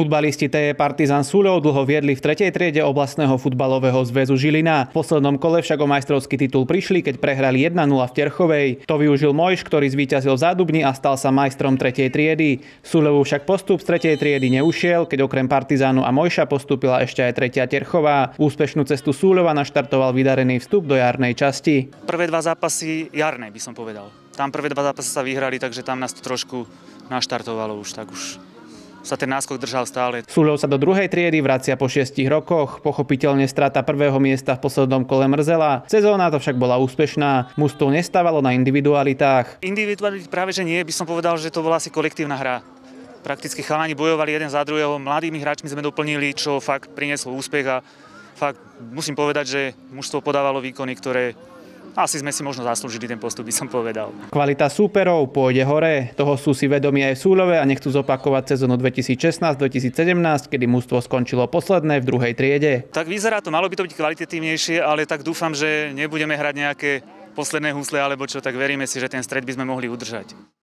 Futbalisti TE Partizan Súľov dlho viedli v tretej triede oblastného futbalového zväzu Žilina. V poslednom kole však o majstrovský titul prišli, keď prehrali 1-0 v Terchovej. To využil Mojš, ktorý zvíťazil v Zádubni a stal sa majstrom tretej triedy. Súľovu však postup z tretej triedy neušiel, keď okrem Partizánu a Mojša postúpila ešte aj tretia Terchová. Úspešnú cestu Súľova naštartoval vydarený vstup do jarnej časti. Prvé dva zápasy jarné by som povedal. Tam prvé dva zápasy sa vyhrali, takže tam nás to trošku naštartovalo už, tak už sa ten náskok držal stále. Súľov sa do druhej triedy vracia po šiestich rokoch. Pochopiteľne strata prvého miesta v poslednom kole mrzela. Sezóna to však bola úspešná. Musto nestávalo na individualitách. Individuality práve že nie, by som povedal, že to bola asi kolektívna hra. Prakticky chalani bojovali jeden za druhého, mladými hráčmi sme doplnili, čo fakt prinieslo úspech a fakt musím povedať, že mužstvo podávalo výkony, ktoré asi sme si možno zaslúžili ten postup, by som povedal. Kvalita súperov pôjde hore. Toho sú si vedomi aj v Súľove a nechcú zopakovať sezónu 2016-2017, kedy mužstvo skončilo posledné v druhej triede. Tak vyzerá to, malo by to byť kvalitatívnejšie, ale tak dúfam, že nebudeme hrať nejaké posledné husle alebo čo, tak veríme si, že ten stred by sme mohli udržať.